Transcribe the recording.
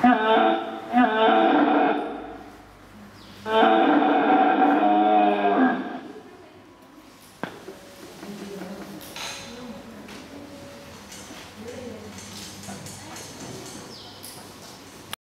Uh, uh, uh.